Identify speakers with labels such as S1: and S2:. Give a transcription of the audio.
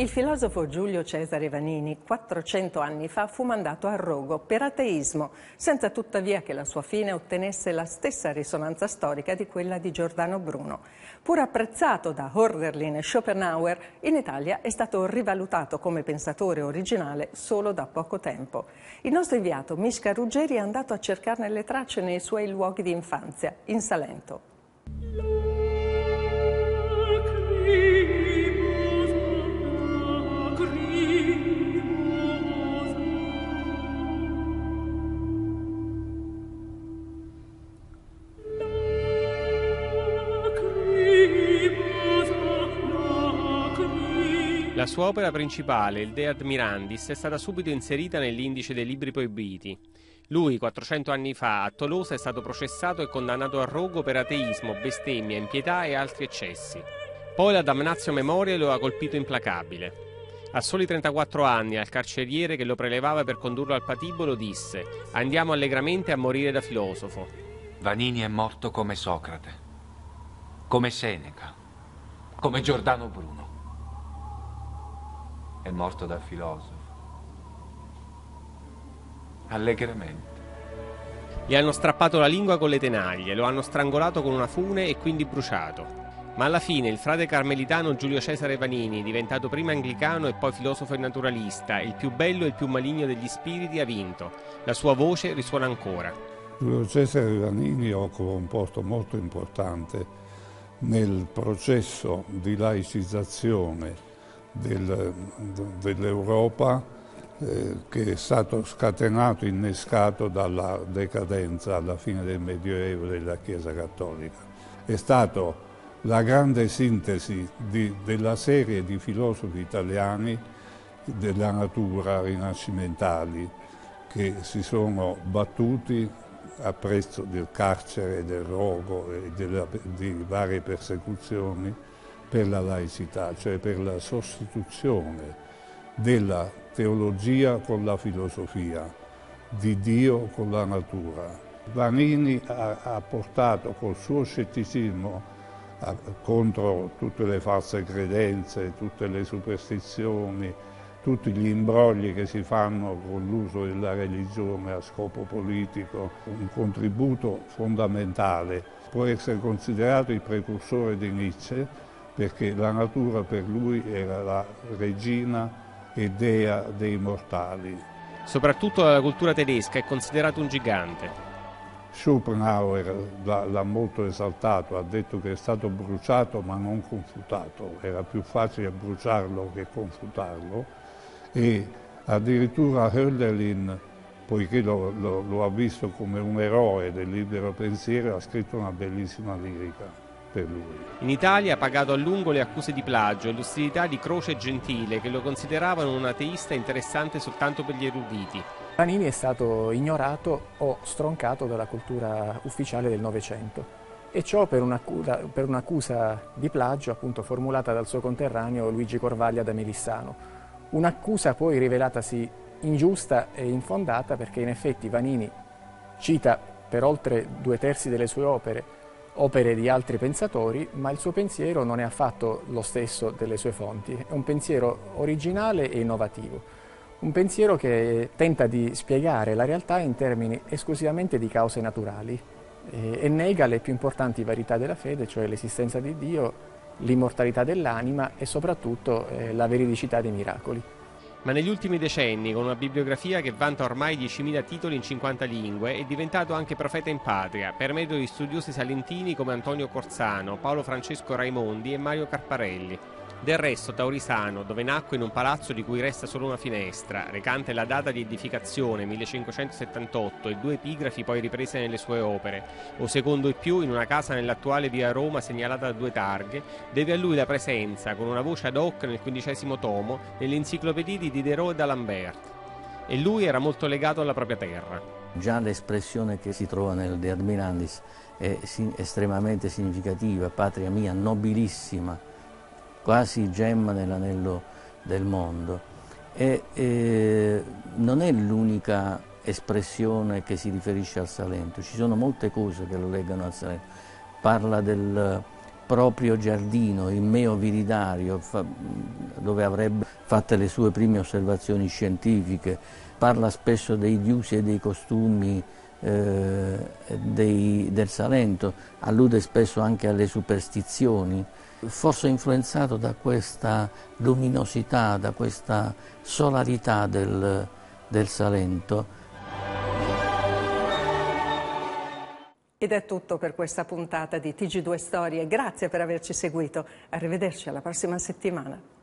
S1: Il filosofo Giulio Cesare Vanini 400 anni fa fu mandato a rogo per ateismo, senza tuttavia che la sua fine ottenesse la stessa risonanza storica di quella di Giordano Bruno. Pur apprezzato da Hölderlin e Schopenhauer, in Italia è stato rivalutato come pensatore originale solo da poco tempo. Il nostro inviato Misca Ruggeri è andato a cercarne le tracce nei suoi luoghi di infanzia, in Salento.
S2: Sua opera principale, il De Admirandis, è stata subito inserita nell'indice dei libri proibiti. Lui, 400 anni fa, a Tolosa, è stato processato e condannato a rogo per ateismo, bestemmia, impietà e altri eccessi. Poi la damnatio memoria lo ha colpito implacabile. A soli 34 anni, al carceriere che lo prelevava per condurlo al patibolo, disse: Andiamo allegramente a morire da filosofo.
S3: Vanini è morto come Socrate, come Seneca, come Giordano Bruno è morto da filosofo. Allegramente.
S2: Gli hanno strappato la lingua con le tenaglie, lo hanno strangolato con una fune e quindi bruciato. Ma alla fine il frate carmelitano Giulio Cesare Vanini, diventato prima anglicano e poi filosofo e naturalista, il più bello e il più maligno degli spiriti, ha vinto. La sua voce risuona ancora.
S4: Giulio Cesare Vanini occupa un posto molto importante nel processo di laicizzazione del, dell'Europa eh, che è stato scatenato, innescato dalla decadenza alla fine del Medioevo della Chiesa Cattolica. È stato la grande sintesi di, della serie di filosofi italiani della natura rinascimentali che si sono battuti a prezzo del carcere, del rogo e della, di varie persecuzioni per la laicità, cioè per la sostituzione della teologia con la filosofia, di Dio con la natura. Vanini ha, ha portato col suo scetticismo a, contro tutte le false credenze, tutte le superstizioni, tutti gli imbrogli che si fanno con l'uso della religione a scopo politico, un contributo fondamentale. Può essere considerato il precursore di Nietzsche, perché la natura per lui era la regina e dea dei mortali.
S2: Soprattutto la cultura tedesca è considerato un gigante.
S4: Schopenhauer l'ha molto esaltato, ha detto che è stato bruciato ma non confutato, era più facile bruciarlo che confutarlo e addirittura Hölderlin, poiché lo, lo, lo ha visto come un eroe del libero pensiero, ha scritto una bellissima lirica per lui.
S2: In Italia ha pagato a lungo le accuse di plagio e l'ostilità di Croce e Gentile, che lo consideravano un ateista interessante soltanto per gli eruditi.
S5: Vanini è stato ignorato o stroncato dalla cultura ufficiale del Novecento e ciò per un'accusa, per un'accusa di plagio appunto formulata dal suo conterraneo Luigi Corvaglia da Melissano. Un'accusa poi rivelatasi ingiusta e infondata perché in effetti Vanini cita per oltre due terzi delle sue opere opere di altri pensatori, ma il suo pensiero non è affatto lo stesso delle sue fonti, è un pensiero originale e innovativo, un pensiero che tenta di spiegare la realtà in termini esclusivamente di cause naturali e, e nega le più importanti verità della fede, cioè l'esistenza di Dio, l'immortalità dell'anima e soprattutto eh, la veridicità dei miracoli
S2: ma negli ultimi decenni, con una bibliografia che vanta ormai 10.000 titoli in 50 lingue, è diventato anche profeta in patria, per mezzo di studiosi salentini come Antonio Corsano, Paolo Francesco Raimondi e Mario Carparelli. Del resto, Taurisano, dove nacque in un palazzo di cui resta solo una finestra, recante la data di edificazione 1578 e due epigrafi poi riprese nelle sue opere, o secondo il più in una casa nell'attuale via Roma segnalata da due targhe, deve a lui la presenza, con una voce ad hoc nel quindicesimo tomo, nelle enciclopedie di Diderot e d'Alembert. E lui era molto legato alla propria terra.
S6: Già l'espressione che si trova nel De Admirandis è estremamente significativa, patria mia nobilissima, quasi gemma nell'anello del mondo. E, e non è l'unica espressione che si riferisce al Salento, ci sono molte cose che lo legano al Salento. Parla del, proprio giardino, il Meo Viridario, dove avrebbe fatto le sue prime osservazioni scientifiche, parla spesso dei diusi e dei costumi eh, dei, del Salento, allude spesso anche alle superstizioni, forse influenzato da questa luminosità, da questa solarità del, del Salento.
S1: Ed è tutto per questa puntata di TG2 Storie. Grazie per averci seguito. Arrivederci alla prossima settimana.